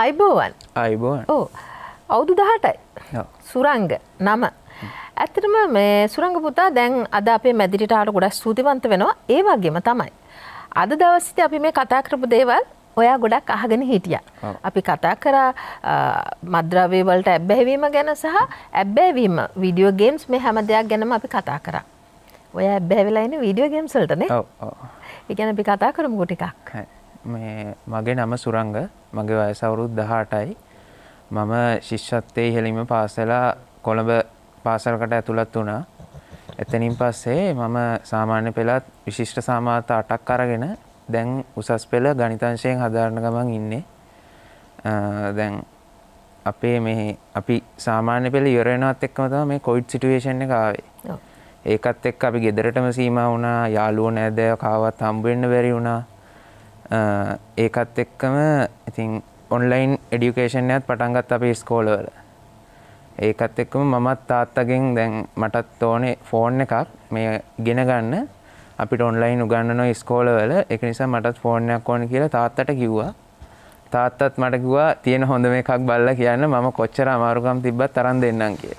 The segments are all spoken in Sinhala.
අයිබෝවන්. අයිබෝන් ඕ අවුදු දහටයි. සුරංග නම. ඇත්තටම මේ සුරංග පුතා දැන් අද අපේ මැදිරිටාට ගොඩක් ස්තුතිවන්ත වෙනවා. ඒ වගේම තමයි. අද දවස්ති අපි මේ කතා කරපු දේවල් ඔයා ගොඩක් අහගෙන හිටිය. අපි කතා කරා මද්‍රවේවලට ඇබ්බැවීම ගැන සහ ඇබ්බැවීම විඩියෝ ගේම්ස් මේ හැම දෙයක් ගැනම අපි කතා කරා. ඔය ඇබ්බැවෙලායින වීඩියෝ ගේම්සල්ටන එකන අපි කතා කරමු ගොටිකක්. මේ මගේ නම සුරංග මගේ වයසවුරුත් දහටයි මම ශිෂ්ෂත්තේ ඉහලිම පාසලා කොළඹ පාසල්කට ඇතුළත් වුණා. එතනින් පස්සේ මම සාමාන්‍ය පෙළත් විශිෂ්ට සාමාත අටක් අරගෙන දැන් උසස් පෙළ ගනිතංශයෙන් හදාරණ ගමන් ඉන්නේ. දැන් අපේ මේ අපි සාමාන්‍ය පෙළ ඉවරෙනවත් එක්කමතම මේ කොයිඩ් සිටුවේෂන් එක ආවේ. ඒකත් එක්ක අපි ගෙදරටම සීම වුණා යාලුව නෑදෑ කාවත් හම්බවෙන්න බැරි වුණා ඒකත් එක්කම ඉතින් ඔන්ලයින් එඩියුකේෂන්යත් පටන්ගත් අපේ ස්කෝලවල ඒකත් එක්කම මමත් තාත්තගෙන් දැන් මටත් ඕනේ ෆෝන් එකක් මේ ගෙන ගන්න. අපිට ඔන්ලයින් උගන්නන ස්කෝලවල එක නිසා මටත් ෆෝර්නයක් ඕන කියලා තාත්තට කිව්වා. තාත්තත් මට කිව්වා තියෙන හොඳ එකක් බල්ල කියන්න මම කොච්චර අමාරුකම් තිබ්බත් තරන් දෙන්නම් කිය.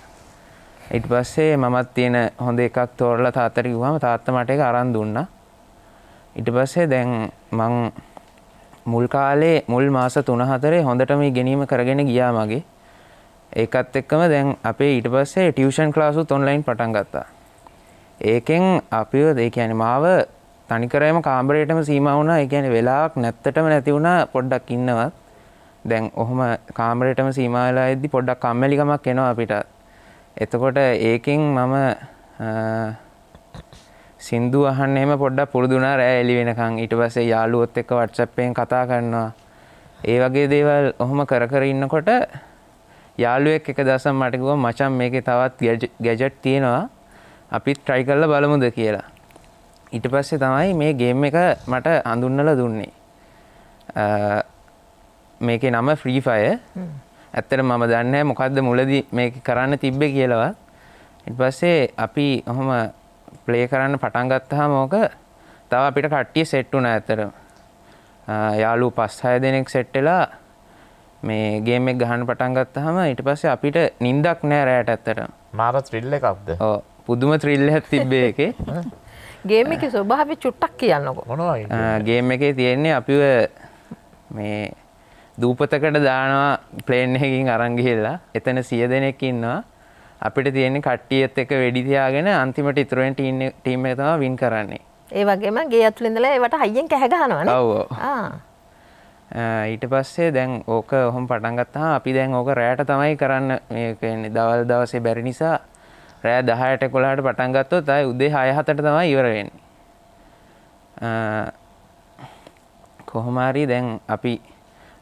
ඉට පස්සේ මමත් තියෙන හොඳ එකක් තෝරලා තාත්තට කිව්වම තාත්ත මට එක අරන් දුන්නා. ඉට පස්සේ දැන් මං මුල් කාලේ මුල් මාස තුන හතරේ හොඳටම ගැනීම කරගෙන ගියා මගේ. ඒකත් එක්කම දැන් අපේ ඊට පස්සේ ටියවෂන් ක්ලාසු ඔන්ලයින් පටන් ගත්තා. ඒකෙන් අපිව දෙ කියන මාව තනිකරයම කාම්බරයටම සීම වුණා. එකන වෙලාක් නැත්තටම නැති වුණා පොඩ්ඩක් ඉන්නවත්. දැන් ඔහොම කාමරයටම සීමලා ඇද්දි පොඩ්ඩක් කම්මලිකමක් එනවා අපිට එතකොට ඒකින් මම සින්දු අහන්නේම පොඩ්ඩක් පුරුදුනා රෑ එලි වෙනකං ඊට පස්සේ යාළුවොත් එක්ක වට්සප්පයෙන් කතා කරනවා. ඒ වගේ දේවල් ඔහොම කර කර ඉන්නකොට යාළුවෙක් එක දසම් මටකුව මචන් මේක තවත් ගැජට් තියෙනවා. අපිත් ට්‍රයි කල්ල බලමුද? කියලා. ඊට පස්සේ තමයි මේ ගේම් එක මට අඳුන්නල දුන්නේ. මේක නම ෆ්‍රීෆය ඇත්තට මම දන්න මොකක්ද මුලදි මේ කරන්න තිබ්බේ කියලවත්. ඉට පස්සේ අපි ඔහොම ප්ලේ කරන්න පටන්ගත්තහම ඕක තව අපිට කට්ටිය සෙට්ටුන ඇතර යාලු පස් හය දෙනෙක් සෙට්ටලා මේ ගේමෙක් ගහන පටන්ගත්තහම ඊට පස්සේ අපිට නින්දක් නෑ රෑට ඇත්තට මාර ත්‍රිල්ල එකක්ද? පුදුම ත්‍රිල්ල ඇත් තිබ්බේ එක ගේමික ස්වභාව චුට්ටක් කියන්නකො. ගේම් එකේ තියෙන්නේ අපිව මේ දූපතකට දානවා ප්ලේන් එකකින් අරංගිහිල්ලා එතන සිය දෙනෙක් ඉන්නවා අපිට තියෙන කට්ටියත් එක වෙඩිතියාගෙන අන්තිමට ඉතුරුවෙන් ටීම තම වින් කරන්නේ. ඒ වගේම ගේ ඇතුලින්දල ඒවට හයියෙන් කැහගනවන ඊට පස්සේ දැන් ඕක ඔහොම පටන්ගත්තා අපි දැන් ඕක රෑට තමයි කරන්න මේකන්නේ දවල් දවසේ බැරි නිසා රෑ දහයට කොලාට පටන්ගත්තොත් අයි උදේ හයහතට තමයි ඉවරවෙන්නේ කොහොමාරි දැන් අපි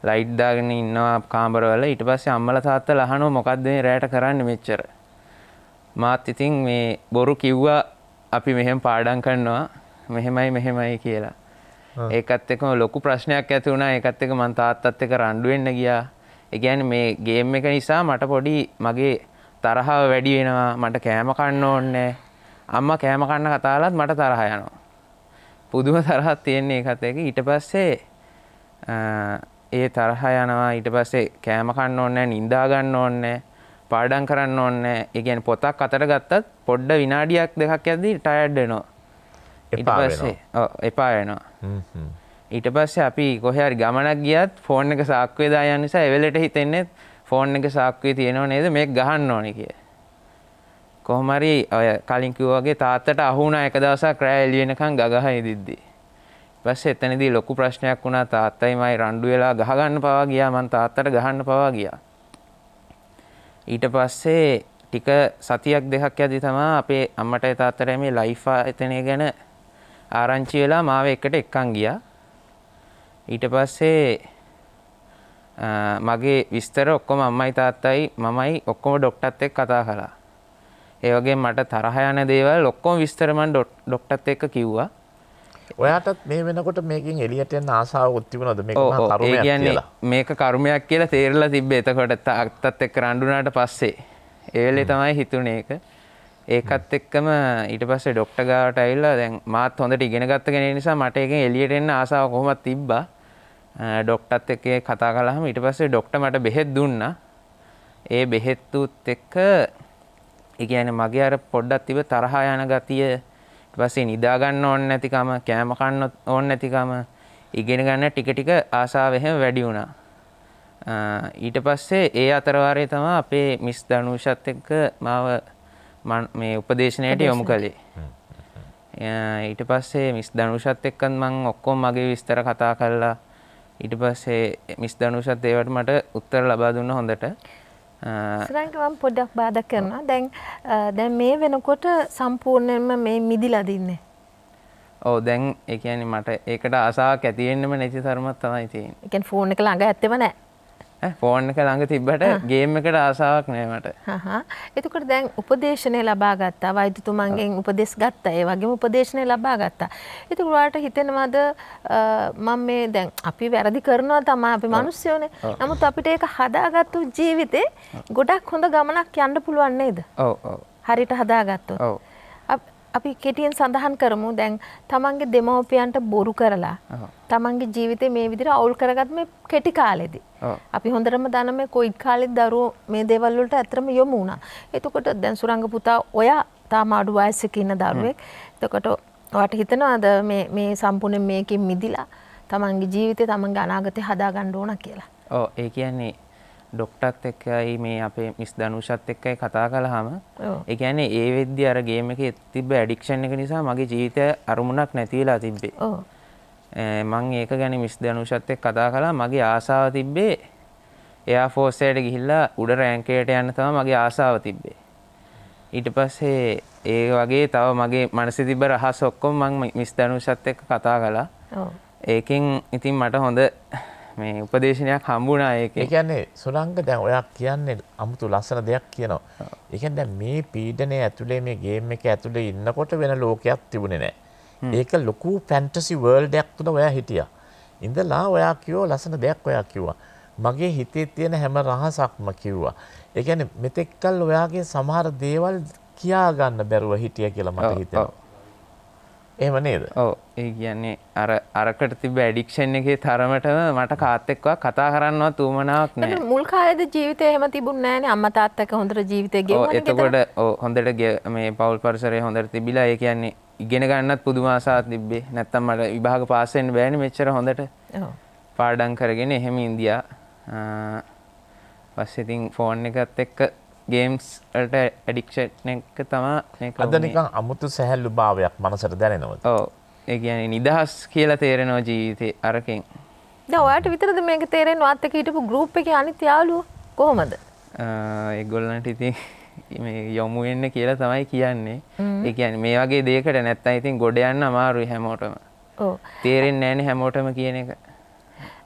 ලයිට්දාගෙන ඉන්නවා කාම්බරවල ඉට පස්සේ අම්මල තාත්ත ලහනුව මොකක්දේ රෑට කරන්න මෙච්චර මාත් ඉතින් මේ බොරු කිව්වා අපි මෙහෙම පාඩන් කරනවා. මෙහෙමයි මෙහෙමයි කියලා. ඒකත් එකම ලොකු ප්‍රශ්නයක් ඇති වුණා. ඒකත් එක මන් තාත්තත් එක රණ්ඩුවෙන්න ගියා. එකගැන මේ ගේම් එක නිසා මට පොඩි මගේ තරහාව වැඩි වෙනවා. මට කෑම කන්න ඕන්නෑ අම්ම කෑම කන්න කතාලත් මට තරහ යනවා. පුදුම තරහත් තියෙන්නේ ඒකත් එක ඊට පස්සේ ඒ තරහ යනවා. ඊට පස්සේ කෑම කන්න ඕන්නෑ නින්දාගන්න ඕන්නෑ පාඩන් කරන්න ඕන්න එකගැන පොතක් අතර ගත්තත් පොඩ්ඩ විනාඩියක් දෙකක් ඇදී ටයඩ්ඩනවා පස්සේ එපා වෙනවා. ඊට පස්සේ අපි කොහරි ගමනක් ගියත් ෆෝන් එක සාක්වේ දා නිසා එවලට හිතෙන්නෙත් ෆෝන් එක සාක්වේ තියෙනවා නේද? මේ ගහන්න ඕන කිය. කොහමරි ඔය කලින්කිවගේ තාත්තට අහුන එක දවසා ක්‍රෑ එලියෙනකං ගගහයි දිද්දී පස්ස එතනදී ලොකු ප්‍රශ්නයක් වුණා. තාත්තයි මයි රණ්ඩු වෙලා ගහගන්න පවා ගියා. මන් තාත්තට ගහන්න පවා ගියා ඊට පස්සේ ටික සතියක් දෙකක් ඇති තමා අපේ අම්මට තාත්තර මේ ලයිෆා එතනය ගැන ආරංචි වෙලා මාව එකට එක්කං ගියා. ඊට පස්සේ මගේ විස්තර ඔක්කොම අම්මයි තාත්තයි මමයි ඔක්කොම ඩොක්ටත් එක් කතා කලා ඒවගේ මට තරහයන දේවල් ඔක්කොම විස්තරමන් ඩොක්ටත් එක්ක කිව්වා. ඔයාටත් මේ වෙනකොට මේකින් එලියටෙන් ආසාාව උත්තිවනොද මේ කියන්නේ මේක කරුමයක් කියලා තේරලා තිබ්බ. එතකොට අක්තත් එක් රණ්ඩුනාට පස්සේ. ඒවෙලේ තමයි හිතුනේ එක ඒකත් එක්කම ඊට පස්සේ ඩොක්ට ගාවට ඇල්ලා දැන් මාත් හොඳට ඉගෙන ගත්තගෙන නිසා මට එක එලියට එන්න ආසාාව කොහොමත් තිබ්බා. ඩොක්ටත් එක කතා කලාහම ඊට පස්සේ ඩොක්ට මට බෙහෙත් දුන්න. ඒ බෙහෙත්තුත් එක්ක එකන මගේ අර පොඩ්ඩත් තිබ තරහා යන ගතිය පස්සේ නිදාගන්න ඕන්න නැතිකම කෑමකන්න ඕන්න නැතිකම ඉගෙන ගන්න ටික ටික ආසාාවහෙම වැඩි වුණා. ඊට පස්සේ ඒ අතරවාරය තම අපේ මිස් දනුෂත් එක්ක මාව මේ උපදේශනයට යොමු කළේ. ඊට පස්සේ මිස් දනුෂත් එක්කන් මං ඔක්කොම් මගේ විස්තර කතා කල්ලා ඊට පස්සේ මිස් දනුෂත් ඒවට මට උත්තර ලබා දුන්න හොඳට සරංගවම් පොඩ්ඩක් බාධ කරනවා. දැන් දැන් මේ වෙනකොට සම්පූර්ණයෙන්ම මේ මිදිලදින්නේ ඕ දැන් එකන මට ඒකට ආසාාවක් ඇතියෙන්න්නම නැති තරමත් තමයි තියෙන් එකන් ෆෝන් එක ළඟ ඇත්තව නෑ ෆෝන් එක ළඟ තිබ්බට ගේම් එකට ආසාාවක් නෑමට එතකොට දැන් උපදේශනය ලබා ගත්තා. වෛදතුමන්ගෙන් උපදෙස් ගත්තා. ඒ වගේ උපදේශනය ලබා ගත්තා. එතකුරට හිතෙනවාද මං මේ දැන් අපි වැරදි කරනවා තමා අපි මනුස්්‍යයෝන නමුත් අපිට ඒක හදාගත්තු ජීවිතේ ගොඩක් හොඳ ගමනක් යන්න පුළුවන්නේද හරිට හදාගත්තු අපි කෙටියෙන් සඳහන් කරමු දැන් තමන්ගේ දෙමවපියන්ට බොරු කරලා තමන්ගේ ජීවිතය මේ විදිර අවුල් කරගත් මේ කෙටි කාලෙදි. අපි හොඳරම දන මේ කොයිත් කාලෙත් දරුව මේ දේවල්ලට ඇතරම යොමු වුණා. එතකොට දැන් සුරංග පුතා ඔයා තාම අඩු වයසක ඉන්න දරුවෙක්. එතකොට වට හිතනවාද මේ සම්පූර්ණයෙන් මේකින් මිදිලා තමන්ගේ ජීවිතය තමන්ගේ අනාගතය හදාගන්න ඕන කියලා. ඕ ඒ කියන්නේ ඩොක්ටත් එක්කයි මේ අපේ මිස් දනුෂත් එක්කයි කතා කළහම එකන්නේ ඒ වෙද්දි අරගේම එක තිබ ඇඩික්ෂන් එක නිසා මගේ ජීවිතය අරමුණක් නැතිවෙලා තිබ්බේ. මං ඒක ගැන මිස් දනුෂත් එක් කතා කලා මගේ ආසාාව තිබ්බේ එයා ෆෝස්සයට ගිහිල්ලා උඩ රෑන්කයට යන්න තම මගේ ආසාාව තිබ්බේ. ඊට පස්සේ ඒ වගේ තව මගේ මනසි තිබ රහස් ඔක්කොම් මං මිස් දනුෂත් එක්ක කතා කලා ඒකින් ඉතින් මට හොඳ මේ උපදේශනයක් හම්බුණා ඒක කියන්නේ සුරංග දැන් ඔයා කියන්නේ අමුතු ලස්සන දෙයක් කියනවා. ඒ කියන්නේ මේ පීඩනය ඇතුලේ මේ ගේම් එක ඇතුලේ ඉන්නකොට වෙන ලෝකයක් තිබුණේ නැහැ. ඒක ලොකු ෆැන්ටසි වර්ල්ඩ් එකක් තුල ඔයා හිටියා. ඉඳලා ඔයා කිව්ව ලස්සන දෙයක් ඔයා කිව්වා. මගේ හිතේ තියෙන හැම රහසක්ම කිව්වා. ඒ කියන්නේ මෙතෙක්කල් ඔයාගේ සමහර දේවල් කියා ගන්න බැරුව හිටිය කියලා මට හිතෙනවා. එහෙම නේද? ඔව් ඒ කියන්නේ අර අරකට තිබ්බ ඇඩික්ෂන් එකේ තරමටම මට කාත් එක්කවත් කතා කරන්නවත් උවමනාවක් නැහැ. මුල් කාලේද ජීවිතේ එහෙම තිබුණ නැහැනේ අම්මා තාත්තා එක්ක හොඳට ජීවිතේ ගෙවුවා නේද? එතකොට ඔව් හොඳට මේ පෞල් පරිසරය හොඳට තිබිලා ඒ කියන්නේ ඉගෙන ගන්නත් පුදුම ආසාවක් තිබ්බේ. නැත්තම් මට විභාග පාස් වෙන්න බෑනේ මෙච්චර හොඳට. ඔව්. පාඩම් කරගෙන එහෙම ඉන්දියා. පස්සේ ඉතින් ෆෝන් එකත් එක්ක ගේම්ස් ට ඇඩික්ෂන් එක තමා අද නිකං අමුතු සැහැල්ලු භාවයක් මනසට දැනෙනවද? ඕ ඒ කියන නිදහස් කියලා තේරෙනවා ජීවිතය අරකින්. ඔයාට විතරද මේක තේරෙන් වාත්තක හිටපු ගරුප් එක අනිත් යාලු කොහොමද? එගොල්ලන්ට ඉතින් යොමු වෙන්න කියලා තමයි කියන්නේ. ඒ කියන්නේ මේ වගේ දේකට නැත්තා ඉතින් ගොඩ යන්න අමාරුයි හැමෝටම. තේරෙන් නෑන හැමෝටම කියන එක.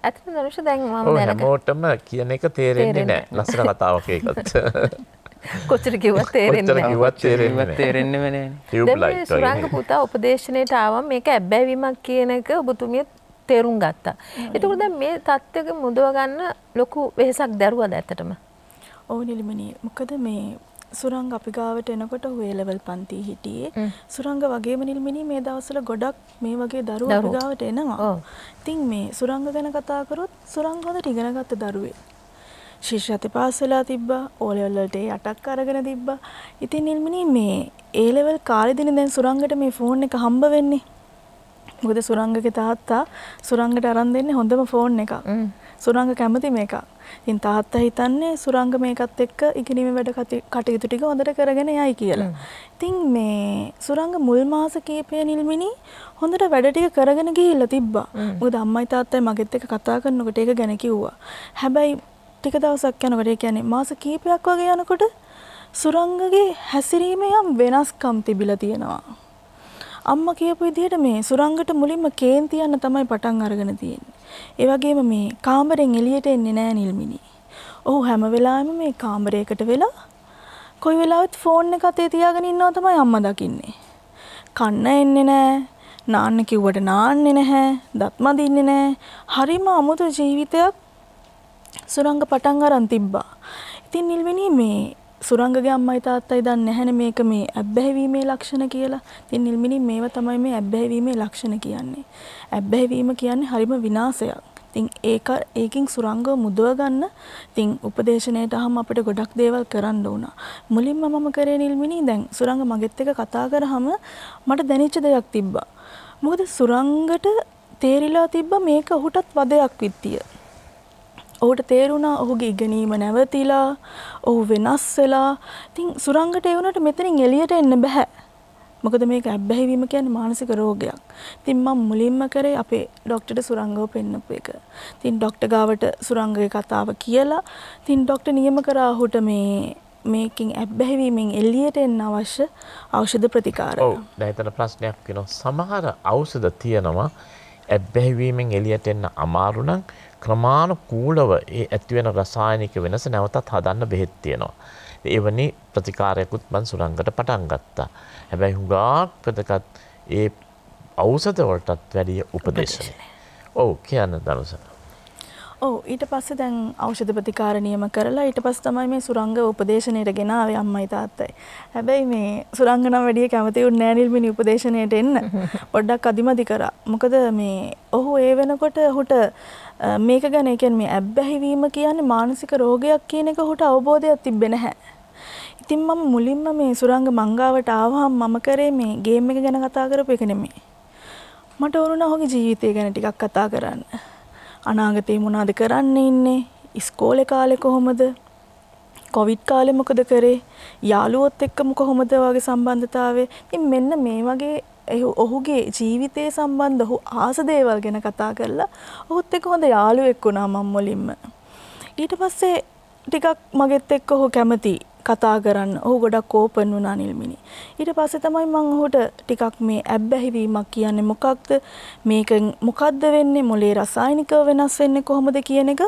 ඇත දනුෂ දැන් හැමෝටම කියන එක තේරෙන්නේ නෑ ලස්සන කතාවක කොච්චර කිවත් තේරෙන්න සුරංග පුතා උපදේශනයට ආවම් මේක ඇබ්බැවීමක් කියන එක ඔබතුමිය තේරුම් ගත්තා. එතකොට දැන් මේ තත්ත්වක මුදව ගන්න ලොකු වෙහසක් දැරුවද ඇත්තටම? ඔව් නිලිමනී. මොකද මේ සුරංග අපි ගාවට එනකොට වේලවල් පන්ති හිටියේ සුරංග වගේම නිල්මිනි මේ දවස්වල ගොඩක් මේ වගේ දරුවෝ අපි ගාවට එනවා. ඉතින් මේ සුරංග ගැන කතා කරොත් සුරංග හොඳට ඉගෙන ගත්ත දරුවෙක්. ශිෂ්‍යත්ව පාස් වෙලා තිබ්බා ඕ ලෙවල් වලට අටක් අරගෙන තිබ්බා. ඉතින් නිල්මිනි මේ ඒ ලෙවල් කාලෙදිනේ දැන් සුරංගට මේ ෆෝන් එක හම්බ වෙන්නේ. මොකද සුරංගගේ තාත්තා සුරංගට අරන් දෙන්නේ හොඳම ෆෝන් එකක්. සුරංග කැමති මේකක්. ඉතින් තාත්තා හිතන්නේ සුරංග මේකත් එක්ක ඉගෙනීමේ වැඩ කටයුතු ටික හොඳට කරගෙන යයි කියලා. ඉතින් මේ සුරංග මුල් මාස කීපය නිල්මිනි හොඳට වැඩ ටික කරගෙන ගිහිල්ලා තිබ්බා. මොකද අම්මයි තාත්තයි මගෙත් එක්ක කතා කරනකොට ඒක ගැන කිව්වා. හැබැයි ටික දවසක් යනකොට ඒ කියන්නේ මාස කීපයක් වගේ යනකොට සුරංගගේ හැසිරීමේ යම් වෙනස්කම් තිබිලා තියෙනවා. අම්මා කියපු විදිහට මේ සුරංගට මුලින්ම කේන්ති යන්න තමයි පටන් අරගෙන තියෙන්නේ. ඒ වගේම මේ කාමරෙන් එළියට එන්නේ නෑ නිල්මිනි. ඔහු හැම වෙලාවෙම මේ කාමරයකට වෙලා කොයි වෙලාවෙත් ෆෝන් එක අතේ තියාගෙන ඉන්නවා තමයි අම්මා දකින්නේ. කන්න එන්නේ නෑ. නාන්න කිව්වට නාන්නේ නැහැ. දත් මදින්නේ නෑ. හරිම අමුතු ජීවිතයක් සුරංග පටන් අරන් තිබ්බා. ඉතින් නිල්මිනි මේ සුරංගගේ අම්මයි තාත්තයි දන්නේ නැහැනේ මේක මේ ඇබ්බැහිවීමේ ලක්ෂණ කියලා. ඉතින් නිල්මිනි මේව තමයි මේ ඇබ්බැහිවීමේ ලක්ෂණ කියන්නේ. ඇබ්බැහිවීම කියන්නේ හරිම විනාශයක්. ඉතින් ඒක ඒකින් සුරංගව මුදව ගන්න ඉතින් උපදේශනයට අහම අපිට ගොඩක් දේවල් කරන්න වුණා. මුලින්ම මම කරේ නිල්මිනි දැන් සුරංග මගෙත් එක්ක කතා කරාම මට දැනෙච්ච දෙයක් තිබ්බා. මොකද සුරංගට තේරිලා තිබ්බ මේක ඔහුටත් වදයක් විත්තිය. ඔහුට තේරුණා ඔහුගේ ඉගෙනීම නැවතිලා ඔහු වෙනස් වෙලා ඉතින් සුරංගට ඒ වුණාට මෙතනින් එළියට එන්න බෑ මොකද මේක ඇබ්බැහි වීම කියන්නේ මානසික රෝගයක්. ඉතින් මම මුලින්ම කරේ අපේ ડોක්ටර්ට සුරංගව පෙන්නපු එක. ඉතින් ડોක්ටර් ගාවට සුරංගගේ කතාව කියලා ඉතින් ડોක්ටර් නියම කරා ඔහුට මේ මේකින් ඇබ්බැහිවීමෙන් එල්ලියට එන්න අවශ්‍ය ඖෂධ ප්‍රතිකාර. ඔව්. දැන් හිතන ප්‍රශ්නයක් වෙනවා. සමහර ඖෂධ තියෙනවා ඇබ්බැහිවීමෙන් එළියට එන්න අමාරු නම් ක්‍රමානුකූලව ඒ ඇතිවෙන රසායනික වෙනස නැවතත් හදන්න බෙහෙත් තියෙනවා. එවැනි ප්‍රතිකාරයකුත් මං සුරංගට පටන් ගත්තා. හැබැයි හුඟාක් ප්‍රදකත් ඒ ඖෂධ වලටත් වැඩිය උපදේශනය. ඔව් කියන්න දනුස. ඔව් ඊට පස්සේ දැන් ඖෂධ ප්‍රතිකාර නියම කරලා ඊට පස්සේ තමයි මේ සුරංග උපදේශනයට ගෙනාවේ අම්මයි තාත්තයි. හැබැයි මේ සුරංග නම් වැඩිය කැමති වුණ නෑ නිල්මිනි උපදේශනයට එන්න. පොඩ්ඩක් අදිමදි කරා. මොකද මේ ඔහු ඒ වෙනකොට ඔහුට මේක ගැන ඒ කියන්නේ මේ ඇබ්බැහිවීම කියන්නේ මානසික රෝගයක් කියන එක ඔහුට අවබෝධයක් තිබ්බේ නැහැ. ඉතින් මම මුලින්ම මේ සුරංග මංගාවට ආවහම මම කරේ මේ ගේම් එක ගැන කතා කරපු එක නෙමෙයි. මට ඕනුණා ඔහුගේ ජීවිතය ගැන ටිකක් කතා කරන්න. අනාගතේ මොනවද කරන්න ඉන්නේ? ඉස්කෝලේ කාලේ කොහොමද? කොවිඩ් කාලේ මොකද කරේ? යාළුවොත් එක්කම කොහොමද වගේ සම්බන්ධතාවය? ඉතින් මෙන්න මේ වගේ ඔහුගේ ජීවිතය සම්බන්ධ ඔහු ආස දේවල් ගැන කතා කරලා ඔහුත් එක්ක හොඳ යාළුවෙක් වුණා මම මුලින්ම. ඊට පස්සේ ටිකක් මගෙත් එක්ක ඔහු කැමති කතා කරන්න. ඔහු ගොඩක් ඕපන් වුණා නිල්මිනි. ඊට පස්සේ තමයි මම ඔහුට ටිකක් මේ ඇබ්බැහිවීමක් කියන්නේ මොකක්ද? මේකෙන් මොකද්ද වෙන්නේ? මොලේ රසායනිකව වෙනස් වෙන්නේ කොහොමද කියන එක?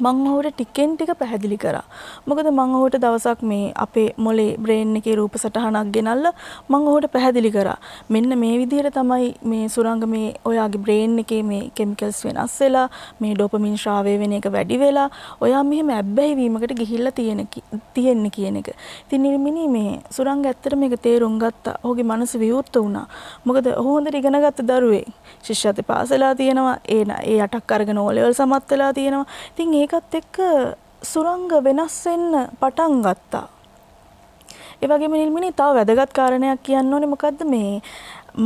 මං ඔහුට ටිකෙන් ටික පැහැදිලි කරා. මොකද මං ඔහුට දවසක් මේ අපේ මොලේ බ්‍රේන් එකේ රූප සටහනක් ගෙනල්ලා මං ඔහුට පැහැදිලි කරා. මෙන්න මේ විදිහට තමයි මේ සුරංග මේ ඔයාගේ බ්‍රේන් එකේ මේ කෙමිකල්ස් වෙනස් වෙලා මේ ඩොපමින් ශ්‍රාවය වෙන එක වැඩි වෙලා ඔයා මෙහෙම ඇබ්බැහි වීමකට ගිහිල්ලා තියෙන තියෙන්නේ කියන එක. ඉතින් නිර්මිනී මේ සුරංග ඇත්තට මේක තේරුම් ගත්තා. ඔහුගේ මනස විවෘත වුණා. මොකද ඔහු හොඳට ඉගෙන ගත්ත දරුවෙක්. ශිෂ්‍යත්ව පාසලා තියෙනවා. ඒ ඒ අටක් අරගෙන ඕ ලෙවල් සමත් වෙලා තියෙනවා. ඉතින් ඒ ඒකත් එක්ක සුරංග වෙනස් වෙන්න පටන් ගත්තා. ඒ වගේම නිල්මිනි තව වැදගත් කාරණයක් කියන්න ඕනේ මොකද්ද මේ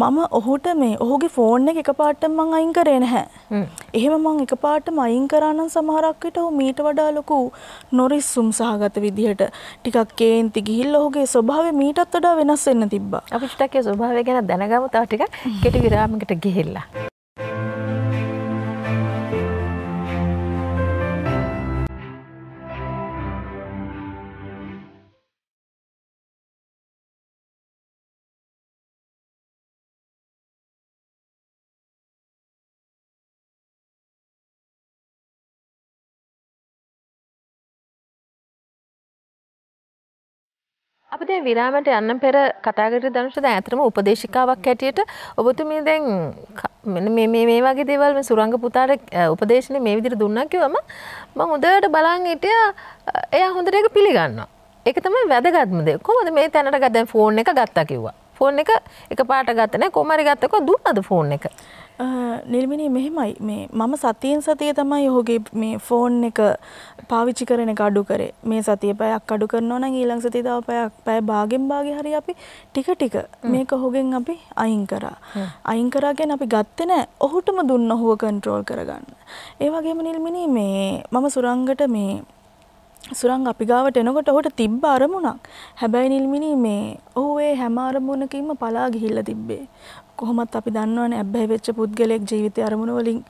මම ඔහුට මේ ඔහුගේ ෆෝන් එක එකපාරටම මං අයින් කරේ නැහැ. එහෙම මං එකපාරටම අයින් කරා නම් සමහරක් විට ඔහු මීට වඩා ලොකු නොරිස්සුම් සහගත විදිහට ටිකක් කේන්ති ගිහිල්ලා ඔහුගේ ස්වභාවය මීටත් වඩා වෙනස් වෙන්න තිබ්බා. අපි ටිකක් ඒ ස්වභාවය ගැන දැනගමු තව ටිකක් කෙටි විරාමයකට ගිහිල්ලා. අප දැන් විරාමයට යන්න පෙර කතා කරේ දනුෂ දැන් ඇත්තටම උපදේශිකාවක් හැටියට ඔබතුමිය දැන් මෙන්න මේ මේ මේ වගේ දේවල් මේ සුරංග පුතාට උපදේශනේ මේ විදිහට දුන්නා කිව්වම මම හොඳට බලන් හිටියා එයා හොඳට ඒක පිළිගන්නවා. ඒක තමයි වැදගත්ම දේ. කොහොමද මේ තැනට ගත්තා දැන් ෆෝන් එක ගත්තා කිව්වා. ෆෝන් එක එක පාට ගත්ත නෑ කොහමරි ගත්තකෝ දුන්නද ෆෝන් එක. නිර්මිණී මෙහෙමයි මේ මම සතියෙන් සතිය තමයි ඔහුගේ මේ ෆෝන් එක පාවිච්චි කරන එක අඩු කරේ. මේ සතිය පැයක් අඩු කරනවා නම් ඊළඟ සතිය තව පැයක් පැය භාගෙන් භාගේ හරි අපි ටික ටික මේක ඔහුගෙන් අපි අයින් කරා. අයින් කරාගෙන අපි ගත්තේ නැහැ. ඔහුටම දුන්න ඔහුව කන්ට්‍රෝල් කරගන්න. ඒ වගේම නිල්මිණී මේ මම සුරංගට මේ සුරංග අපි ගාවට එනකොට ඔහුට තිබ්බ අරමුණක්. හැබැයි නිල්මිණී මේ ඔහු ඒ හැම අරමුණකින්ම පලා ගිහිල්ලා තිබ්බේ. කොහොමත් අපි දන්නවනේ ඇබ්බැහි වෙච්ච පුද්ගලයෙක් ජීවිතේ අරමුණු වලින්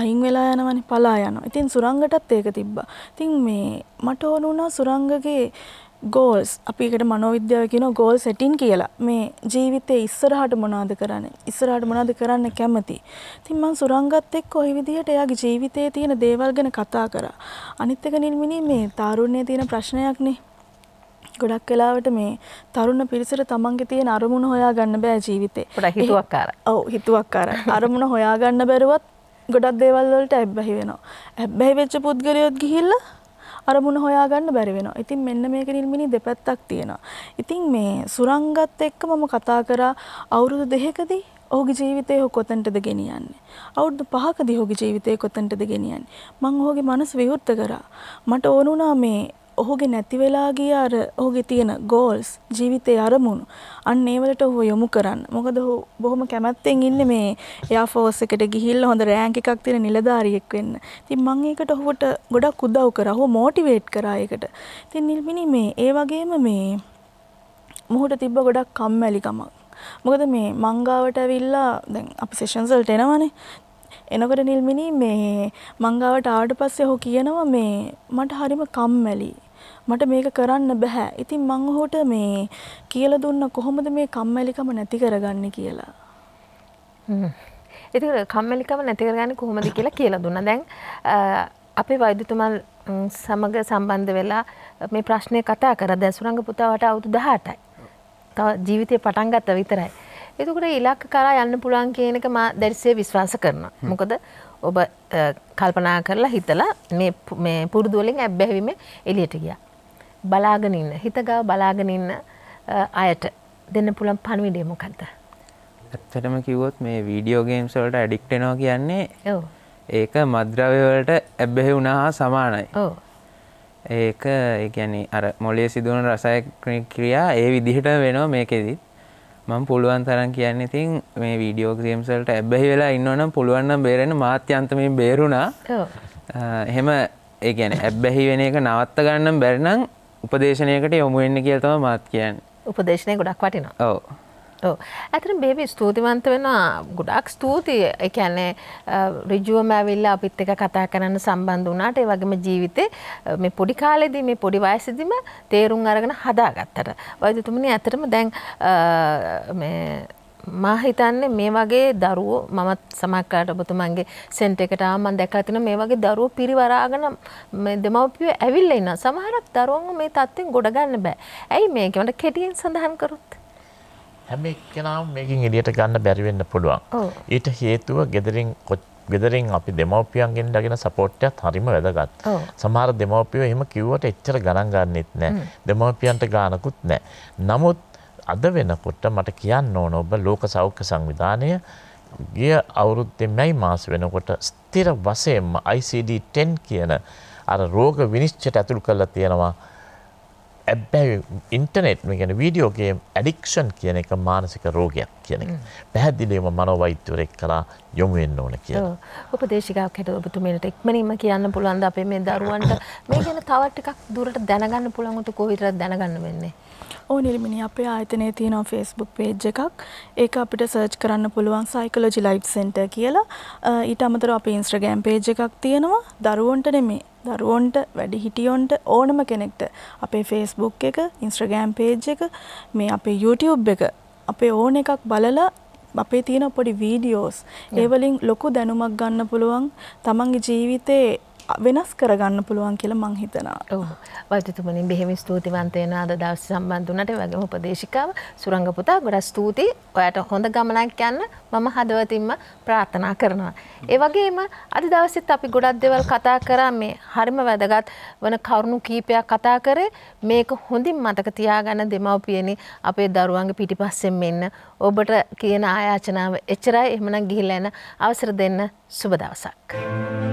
අයින් වෙලා යනවනේ පලා යනවා. ඉතින් සුරංගටත් ඒක තිබ්බා. ඉතින් මේ මට ඕන වුණා සුරංගගේ ගෝල්ස් අපි එකට මනෝවිද්‍යාව කියනවා ගෝල් සෙටින් කියලා. මේ ජීවිතේ ඉස්සරහට මොනවද කරන්නේ? ඉස්සරහට මොනවද කරන්න කැමති? ඉතින් මං සුරංගත් එක්ක ওই විදිහට එයාගේ ජීවිතයේ තියෙන දේවල් ගැන කතා කරා. අනිත් එක නිල්මිනී මේ තාරුණ්‍යයේ තියෙන ප්‍රශ්නයක්නේ. ගොඩක් වෙලාවට මේ තරුණ පිරිසට තමන්ගේ තියෙන අරමුණ හොයාගන්න බෑ ජීවිතේ. ගොඩක් හිතුවක්කාරයි. ඔව් හිතුවක්කාරයි. අරමුණ හොයාගන්න බැරුවත් ගොඩක් දේවල් වලට ඇබ්බැහි වෙනවා. ඇබ්බැහි වෙච්ච පුද්ගලයොත් ගිහිල්ලා අරමුණ හොයාගන්න බැරි වෙනවා. ඉතින් මෙන්න මේක නිල්මිනි දෙපැත්තක් තියෙනවා. ඉතින් මේ සුරංගත් එක්ක මම කතා කරා අවුරුදු දෙකකදී ඔහුගේ ජීවිතය ඔහු කොතනටද ගෙනියන්නේ. අවුරුදු පහකදී ඔහුගේ ජීවිතය කොතනටද ගෙනියන්නේ. මං ඔහුගේ මනස විවෘත කරා. මට ඕන වුණා මේ ඔහුගේ නැති වෙලා ගිය අර ඔහුගේ තියෙන ගෝල්ස් ජීවිතයේ අරමුණු අන්න ඒ වලට ඔහුව යොමු කරන්න. මොකද ඔහු බොහොම කැමැත්තෙන් ඉන්නේ මේ එයා ෆෝස් එකට ගිහිල්ලා හොඳ රෑන්ක් එකක් තියෙන නිලධාරියෙක් වෙන්න. ඉතින් මම ඒකට ඔහුට ගොඩක් උදව් කරා. ඔහුව මොටිවේට් කරා ඒකට. ඉතින් නිල්මිනි මේ ඒ වගේම මේ මොහුට තිබ්බ ගොඩක් කම්මැලිකමක්. මොකද මේ මංගාවට ඇවිල්ලා දැන් අපි සෙෂන්ස් වලට එනවනේ. එනකොට නිල්මිනි මේ මංගාවට ආවට පස්සේ ඔහු කියනවා මේ මට හරිම කම්මැලි. මට මේක කරන්න බෑ. ඉතින් මං ඔහුට මේ කියලා දුන්න කොහොමද මේ කම්මැලිකම නැති කරගන්නේ කියලා. ඉතින් කම්මැලිකම නැති කරගන්නේ කොහොමද කියලා කියලා දුන්නා. දැන් අපේ වෛද්‍යතුමා සමග සම්බන්ධ වෙලා මේ ප්‍රශ්නය කතා කරා. දැන් සුරංග පුතාට අවුරුදු 18යි. තව ජීවිතේ පටන් ගත්ත විතරයි. එතකොට ඉලක්ක කරා යන්න පුළුවන් කියන එක මා දැරිසේ විශ්වාස කරනවා. මොකද ඔබ කල්පනා කරලා හිතලා මේ මේ පුරුදු වලින් ඇබ්බැහිීමේ එළියට ගියා. බලාගෙන ඉන්න හිත ගාව බලාගෙන ඉන්න අයට දෙන්න පුළුවන් පණිවිඩය මොකද්ද? ඇත්තටම කිව්වොත් මේ වීඩියෝ ගේම්ස් වලට ඇඩික්ට් වෙනවා කියන්නේ ඒක මද්‍රව්‍ය වලට ඇබ්බැහි වුණා හා සමානයි. ඒක ඒ කියන්නේ අර මොළයේ සිදුවන රසායනික ක්‍රියා ඒ විදිහට වෙනවා මේකෙදිත්. මම පුළුවන් තරම් කියන්නේ ඉතින් මේ වීඩියෝ ගේම්ස් වලට ඇබ්බැහි වෙලා ඉන්නවනම් පුළුවන් නම් බේරෙන්න මාත් යන්තමින් බේරුණා. එහෙම ඒ කියන්නේ ඇබ්බැහි වෙන එක නවත්ත ගන්න බැරි නම් උපදේශනයකට යොමු වෙන්න කියලා තමයි මාත් කියන්නේ. උපදේශනය ගොඩක් වටිනවා. ඔව්. ඔව්. ඇත්තටම බේබි ස්තුතිවන්ත වෙනවා. ගොඩක් ස්තුතියි. ඒ කියන්නේ ඍජුවම ඇවිල්ලා අපිත් එක්ක කතා කරන්න සම්බන්ධ වුණාට ඒ වගේම ජීවිතේ මේ පොඩි කාලේදී මේ පොඩි වයසේදීම තේරුම් අරගෙන හදාගත්තට. වෛද්‍යතුමනි ඇත්තටම දැන් මේ මා හිතන්නේ මේ වගේ දරුවෝ මමත් සමහරකට ඔබතුමන්ගේ සෙන්ට් එකට ආවම මම දැකලා තිනවා මේ වගේ දරුවෝ පිරිවරාගෙන මේ දෙමව්පියෝ ඇවිල්ලා ඉන්නවා. සමහරක් දරුවන්ව මේ තත්ත්වෙන් ගොඩ ගන්න බෑ. ඇයි මේක මට කෙටියෙන් සඳහන් කරොත්? හැම එක්කෙනාම මේකෙන් එළියට ගන්න බැරි වෙන්න පුළුවන්. ඊට හේතුව ගෙදරින් ගෙදරින් අපි දෙමව්පියන්ගෙන් දගෙන සපෝට් එකත් හරිම වැදගත්. සමහර දෙමව්පියෝ එහෙම කිව්වට එච්චර ගණන් ගන්නෙත් නැහැ. දෙමව්පියන්ට ගානකුත් නැහැ. නමුත් අද වෙනකොට මට කියන්න ඕන ඔබ ලෝක සෞඛ්‍ය සංවිධානය ගිය අවුරුද්දේ මැයි මාස වෙනකොට ස්ථිර වශයෙන්ම ICD-10 කියන අර රෝග විනිශ්චයට ඇතුළු කරලා තියෙනවා ඇබැයි ඉන්ටනෙට් ගැන වීඩියෝගේ ඇඩික්ෂන් කියන එක මානසික රෝගයක් කියන එක. පැහැදිලිවම මනෝවෛද්‍යවරෙක් කලා යොමුවෙන්න ඕන කිය උපදේශිකක් හැට ඔබතුමට එක්මනීම කියන්න පුළුවන්ද අපේ මේ දරුවන්ට? මේ ගැන තවත් එකක් දුරට දැනගන්න පුළන්ගුතු කොහිට දැනගන්න වෙන්නේ? ඕ නිර්මිනි අපේ ආයතනය තියෙනවා ෆෙස්බුක් පේජ් එකක්. ඒක අපිට සර්ච් කරන්න පුළුවන් සයිකලෝජි ලයිෆ් සෙන්ටර් කියලා. ඊට අමතර අපේ ඉන්ස්ට්‍රගෑම් පේජ් එකක් තියෙනවා. දරුවන්ට නෙමේ දරුවන්ට වැඩි හිටියොන්ට ඕනම කෙනෙක්ට. අපේ ෆේස්බුක් එක ඉන්ස්ට්‍රගෑම් පේජ් එක මේ අපේ YouTube එක. අපේ ඕන එකක් බලලා අපේ තියෙන පොඩි වීඩියෝස් ඒවලින් ලොකු දැනුමක් ගන්න පුළුවන්. තමන්ගේ ජීවිතේ වෙනස් කරගන්න පුළුවන් කියලා මං හිතනවා. ඔව්. වෛද්‍යතුමනි බෙහෙම ස්තුතිවන්ත වෙනවා අද දවස් සම්බන්ධ වුණාට වගේම උපදේශිකාව සුරංග පුතා ගොඩක් ස්තුතියි. ඔයාට හොඳ ගමනක් යන්න මම හදවතින්ම ප්‍රාර්ථනා කරනවා. ඒ වගේම අද දවසෙත් අපි ගොඩක් දේවල් කතා කරා මේ හරිම වැදගත් වන කරුණු කීපයක් කතා කරේ මේක හොඳින් මතක තියාගන්න දෙමව්පියනි අපේ දරුවන්ගේ පිටිපස්සෙන් මෙන්න ඔබට කියන ආයාචනාව එච්චරයි එහෙමනම් ගිහිල්ලා එන අවසර දෙන්න සුබ දවසක්.